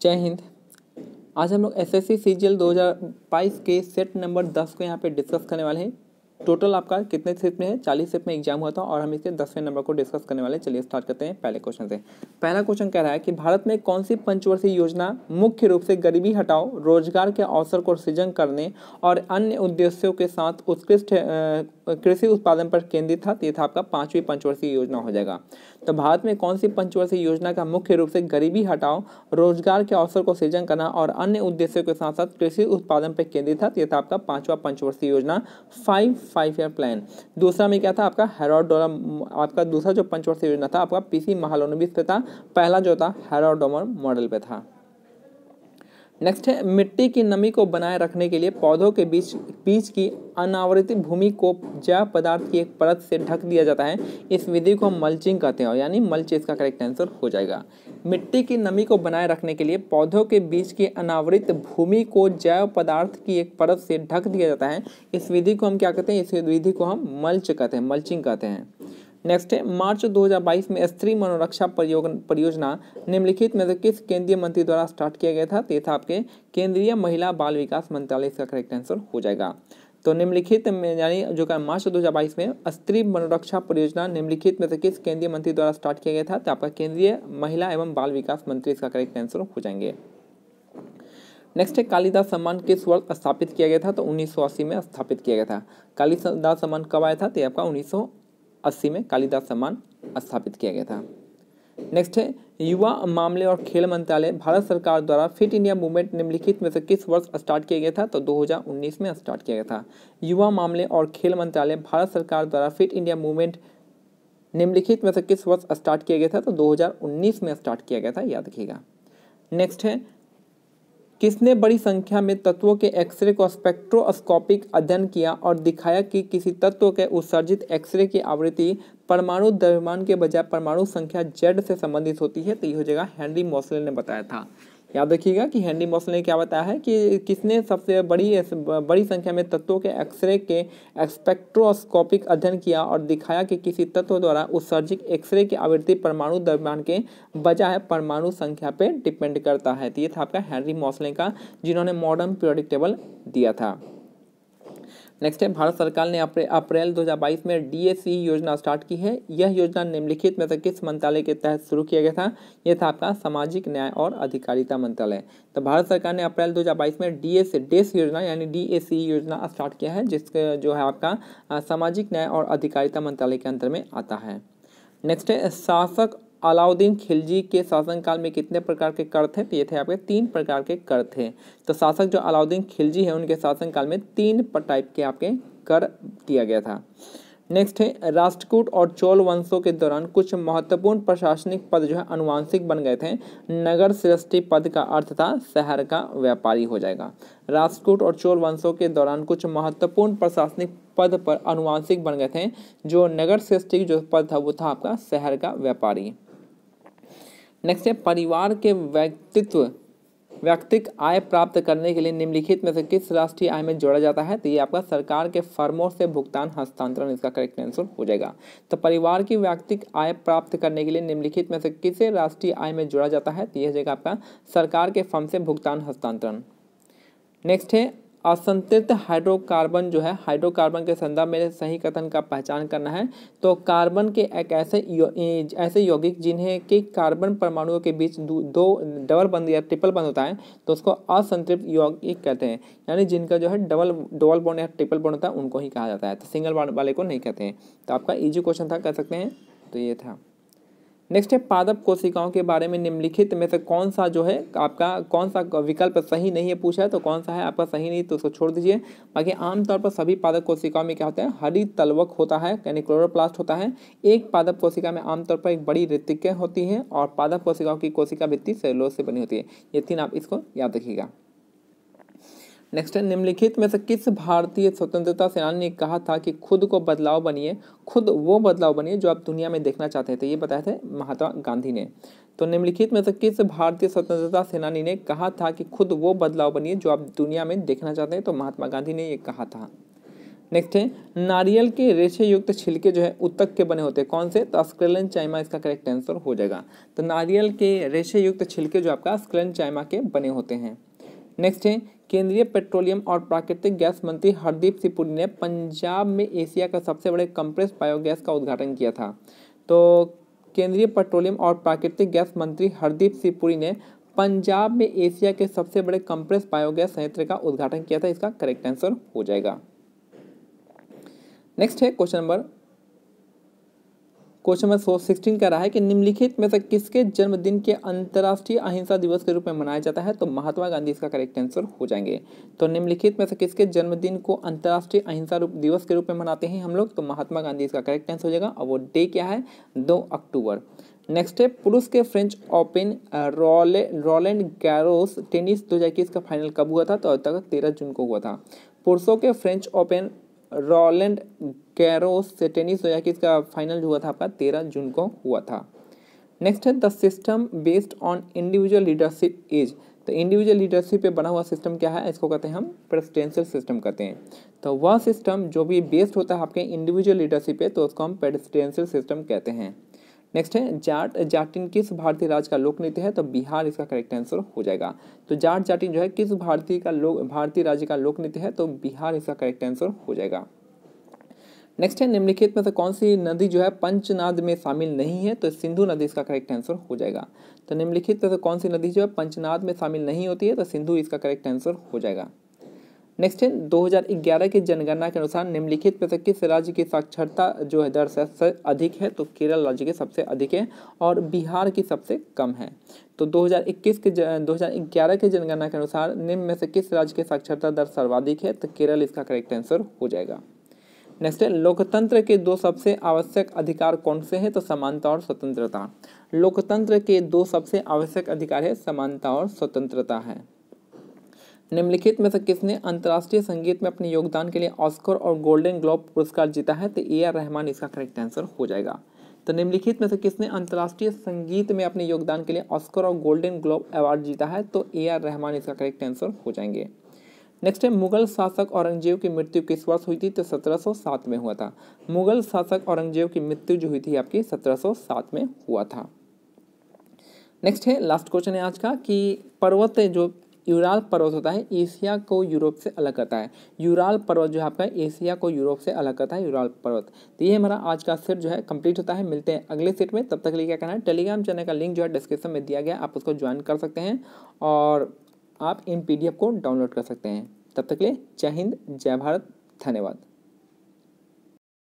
जय हिंद। आज हम लोग S S C C G L दो हज़ार बाईस के सेट नंबर दस को यहाँ पे डिस्कस करने वाले हैं। टोटल आपका कितने सेट में है? चालीस सेट में एग्ज़ाम हुआ था और हम इसके दसवें नंबर को डिस्कस करने वाले चलिए स्टार्ट करते हैं पहले क्वेश्चन से। पहला क्वेश्चन कह रहा है कि भारत में कौन सी पंचवर्षीय योजना मुख्य रूप से गरीबी हटाओ, रोज़गार के अवसर को सृजन करने और अन्य उद्देश्यों के साथ उत्कृष्ट कृषि उत्पादन पर केंद्रित था तो ये था आपका पांचवी पंचवर्षीय योजना हो जाएगा। तो भारत में कौन सी पंचवर्षीय योजना का मुख्य रूप से गरीबी हटाओ, रोज़गार के अवसर को सृजन करना और अन्य उद्देश्यों के साथ साथ कृषि उत्पादन पर केंद्रित था तो ये था आपका पांचवा पंचवर्षीय योजना, फाइव फाइव ईयर प्लान। दूसरा में क्या था आपका हेरोडोलम आपका दूसरा जो पंचवर्षीय योजना था, आपका पीसी महालोनबिस पे था, पहला जो था हेरोडोमर मॉडल पे था। नेक्स्ट है, मिट्टी की नमी को बनाए रखने के लिए पौधों के बीच बीच की अनावृत भूमि को जैव पदार्थ की एक परत से ढक दिया जाता है। इस विधि को हम मल्चिंग कहते हैं यानी मल्च इसका करेक्ट आंसर हो जाएगा। मिट्टी की नमी को बनाए रखने के लिए पौधों के बीच की अनावृत भूमि को जैव पदार्थ की एक परत से ढक दिया जाता है। इस विधि को हम क्या कहते हैं? इस विधि को हम मल्च कहते हैं मल्चिंग कहते हैं। नेक्स्ट है मार्च 2022 में स्त्री मनोरक्षा परियोजना निम्नलिखित में से किस केंद्रीय मंत्री द्वारा स्टार्ट किया गया था? तो ये था आपके केंद्रीय महिला बाल विकास मंत्रालय इसका करेक्ट आंसर हो जाएगा। तो निम्नलिखित में यानी जो का मार्च 2022 में स्त्री मनोरक्षा परियोजना निम्नलिखित में से किस केंद्रीय मंत्री द्वारा स्टार्ट किया गया था? तो आपका केंद्रीय महिला एवं बाल विकास मंत्री इसका करेक्ट आंसर हो जाएँगे। नेक्स्ट है कालिदास सम्मान किस वर्ष स्थापित किया गया था? तो 1980 में स्थापित किया गया था। कालिदास सम्मान कब आया था? तो आपका 1980 में कालिदास सम्मान स्थापित किया गया था। नेक्स्ट है, युवा मामले और खेल मंत्रालय। भारत सरकार द्वारा फिट इंडिया मूवमेंट निम्नलिखित में से किस वर्ष स्टार्ट किया गया था? तो 2019 में स्टार्ट किया गया था। युवा मामले और खेल मंत्रालय। भारत सरकार द्वारा फिट इंडिया मूवमेंट निम्नलिखित में से किस वर्ष स्टार्ट किया गया था? तो 2019 में स्टार्ट किया गया था, याद रखिएगा। नेक्स्ट है किसने बड़ी संख्या में तत्वों के एक्सरे को स्पेक्ट्रोस्कोपिक अध्ययन किया और दिखाया कि किसी तत्व के उत्सर्जित एक्सरे की आवृत्ति परमाणु द्रव्यमान के बजाय परमाणु संख्या जेड से संबंधित होती है? तो ये हो जाएगा हेनरी मोसले ने बताया था। याद रखिएगा कि हेनरी मॉसल ने क्या बताया है कि किसने सबसे बड़ी बड़ी संख्या में तत्वों के एक्सरे के एक्सपेक्ट्रोस्कोपिक अध्ययन किया और दिखाया कि किसी तत्व द्वारा उत्सर्जित एक्सरे की आवृत्ति परमाणु द्रव्यमान के बजाय परमाणु संख्या पर डिपेंड करता है। तो ये था आपका हेनरी मॉसले का, जिन्होंने मॉडर्न प्रोडिक्टेबल टेबल दिया था। नेक्स्ट है, भारत सरकार ने अप्रैल 2022 में डीएसई योजना स्टार्ट की है। यह योजना निम्नलिखित में से किस मंत्रालय के तहत शुरू किया गया था? यह था आपका सामाजिक न्याय और अधिकारिता मंत्रालय। तो भारत सरकार ने अप्रैल 2022 में डीएस डेस योजना यानी डीएसई योजना स्टार्ट किया है, जिसके जो है आपका, सामाजिक न्याय और अधिकारिता मंत्रालय के अंतर में आता है। नेक्स्ट है, शासक अलाउद्दीन खिलजी के शासनकाल में कितने प्रकार के कर थे? तो ये थे आपके तीन प्रकार के कर थे। तो शासक जो अलाउद्दीन खिलजी है, उनके शासनकाल में तीन टाइप के आपके कर किया गया था। नेक्स्ट है, राष्ट्रकूट और चोल वंशों के दौरान कुछ महत्वपूर्ण प्रशासनिक पद जो है, अनुवांशिक बन गए थे। नगर श्रेष्ठी पद का अर्थ था, शहर का व्यापारी हो जाएगा। राष्ट्रकूट और चोल वंशों के दौरान कुछ महत्वपूर्ण प्रशासनिक पद पर अनुवांशिक बन गए थे, जो नगर सृष्टि जो पद था, वो था आपका शहर का व्यापारी। नेक्स्ट है, परिवार के व्यक्तित्व, व्यक्तिक आय प्राप्त करने के लिए निम्नलिखित में से किस राष्ट्रीय आय में जोड़ा जाता है? तो ये आपका सरकार के फर्मों से भुगतान हस्तांतरण, इसका करेक्ट आंसर हो जाएगा। तो परिवार की व्यक्तिक आय प्राप्त करने के लिए निम्नलिखित में से किसे राष्ट्रीय आय में जोड़ा जाता है? तो यह जाएगा आपका सरकार के फर्म से भुगतान हस्तांतरण। नेक्स्ट है असंतृप्त हाइड्रोकार्बन जो है हाइड्रोकार्बन के संदर्भ में सही कथन का पहचान करना है। तो कार्बन के एक ऐसे ऐसे यौगिक जिन्हें के कार्बन परमाणुओं के बीच दो डबल बंद या ट्रिपल बंद होता है तो उसको असंतृप्त यौगिक कहते हैं। यानी जिनका जो है डबल डबल बॉन्ड या ट्रिपल बॉन्ड होता है, उनको ही कहा जाता है। तो सिंगल बॉन्ड वाले को नहीं कहते हैं। तो आपका ईजी क्वेश्चन था कह सकते हैं? तो ये था। नेक्स्ट है, पादप कोशिकाओं के बारे में निम्नलिखित में से कौन सा जो है आपका, कौन सा विकल्प सही नहीं है पूछा है तो कौन सा है आपका सही नहीं तो उसको छोड़ दीजिए। बाकी आमतौर पर सभी पादप कोशिकाओं में क्या होता है, हरी तलवक होता है, यानी क्लोरोप्लास्ट होता है। एक पादप कोशिका में आमतौर पर एक बड़ी ऋतिकें होती हैं और पादप कोशिकाओं की कोशिका भित्ति सेलोज से बनी होती है। ये तीन आप इसको याद रखिएगा। नेक्स्ट है, निम्नलिखित में से किस भारतीय स्वतंत्रता सेनानी ने कहा था कि खुद को बदलाव बनिए, खुद वो बदलाव बनिए जो आप दुनिया में देखना चाहते थे? ये बताया थे महात्मा गांधी ने। तो निम्नलिखित में से किस भारतीय स्वतंत्रता सेनानी ने कहा था कि खुद वो बदलाव बनिए जो आप दुनिया में देखना चाहते हैं? तो महात्मा गांधी ने ये कहा था। नेक्स्ट है, नारियल के रेशे युक्त छिलके जो है उत्तक के बने होते हैं। कौन से? तो स्क्रेलन चाइमा, इसका करेक्ट आंसर हो जाएगा। तो नारियल के रेशे युक्त छिलके जो आपका स्क्रेलन चाइमा के बने होते हैं। नेक्स्ट है केंद्रीय पेट्रोलियम और प्राकृतिक गैस मंत्री हरदीप सिंह पुरी ने पंजाब में एशिया का सबसे बड़े कंप्रेस बायोगैस का उद्घाटन किया था। तो केंद्रीय पेट्रोलियम और प्राकृतिक गैस मंत्री हरदीप सिंह पुरी ने पंजाब में एशिया के सबसे बड़े कंप्रेस बायोगैस संयंत्र का उद्घाटन किया था। इसका करेक्ट आंसर हो जाएगा। नेक्स्ट है question number question number sixteen कह रहा है कि निम्नलिखित में से किसके जन्मदिन के अंतर्राष्ट्रीय अहिंसा दिवस के रूप में मनाया जाता है? तो महात्मा गांधी इसका करेक्ट आंसर हो जाएँगे। तो निम्नलिखित में से किसके जन्मदिन को अंतर्राष्ट्रीय अहिंसा दिवस के रूप में मनाते हैं हम लोग? तो महात्मा गांधी इसका करेक्ट आंसर हो जाएगा। और वो डे क्या है? दो अक्टूबर। नेक्स्ट है, पुरुष के फ्रेंच ओपन रोले, रोलैंड गैरोस टेनिस दो हज़ार का फाइनल कब हुआ था? तो अब तक तेरह जून को हुआ था। पुरुषों के फ्रेंच ओपन रोलैंड गैरोस से टेनिस हो कि इसका फाइनल हुआ था आपका, तेरह जून को हुआ था। नेक्स्ट है the system based on individual leadership is तो इंडिविजुअल लीडरशिप पे बना हुआ सिस्टम क्या है? इसको कहते हैं हम प्रेसिडेंशियल सिस्टम कहते हैं। तो वह सिस्टम जो भी बेस्ड होता है आपके इंडिविजुअल लीडरशिप पे तो उसको हम प्रेसिडेंशियल सिस्टम कहते हैं। नेक्स्ट है, जाट, जाटिन किस भारतीय राज्य का लोक नृत्य है? तो बिहार इसका करेक्ट आंसर हो जाएगा। तो जाट, जाटिन जो है, किस भारतीय का लोक, भारतीय राज्य का लोक नृत्य है? तो बिहार इसका करेक्ट आंसर हो जाएगा। नेक्स्ट है, निम्नलिखित में से कौन सी नदी जो है, पंचनाद में शामिल नहीं है? तो सिंधु नदी इसका करेक्ट आंसर हो जाएगा। तो निम्नलिखित में से कौन सी नदी जो है, पंचनाद में शामिल नहीं होती है? तो सिंधु इसका करेक्ट आंसर हो जाएगा। नेक्स्ट है 2011 के जनगणना के अनुसार निम्नलिखित में से किस राज्य की साक्षरता जो है, दर से अधिक है तो केरल राज्य के सबसे अधिक है और बिहार की सबसे कम है। तो 2021 के 2011 के जनगणना के अनुसार निम्न में से किस राज्य की साक्षरता दर सर्वाधिक है तो केरल इसका करेक्ट आंसर हो जाएगा। नेक्स्ट है लोकतंत्र के दो सबसे आवश्यक अधिकार कौन से हैं तो समानता और स्वतंत्रता। लोकतंत्र के दो सबसे आवश्यक अधिकार है, समानता और स्वतंत्रता है। निम्नलिखित में से किसने अंतर्राष्ट्रीय संगीत में अपने योगदान के लिए ऑस्कर और गोल्डन ग्लोब पुरस्कार जीता है? तो ए आर रहमान, इसका करेक्ट आंसर हो जाएगा। तो निम्नलिखित में से किसने अंतर्राष्ट्रीय संगीत में अपने योगदान के लिए ऑस्कर और गोल्डन ग्लोब अवार्ड जीता है? तो ए आर रहमान, इसका करेक्ट आंसर हो जाएँगे। नेक्स्ट है, मुगल शासक औरंगज़ेब की मृत्यु किस वर्ष हुई थी? तो 1707 में हुआ था। मुगल शासक औरंगज़ेब की मृत्यु जो हुई थी आपकी 1707 में हुआ था। नेक्स्ट है लास्ट क्वेश्चन है आज का, कि पर्वत जो यूराल पर्वत होता है, एशिया को यूरोप से अलग करता है। यूराल पर्वत जो है आपका, एशिया को यूरोप से अलग करता है, यूराल पर्वत। तो ये हमारा आज का सेट जो है कंप्लीट होता है। मिलते हैं अगले सेट में। तब तक लिए क्या करना है, टेलीग्राम चैनल का लिंक जो है डिस्क्रिप्शन में दिया गया आप उसको ज्वाइन कर सकते हैं और आप इन पीडीएफ को डाउनलोड कर सकते हैं। तब तक लिए जय हिंद, जय भारत, धन्यवाद।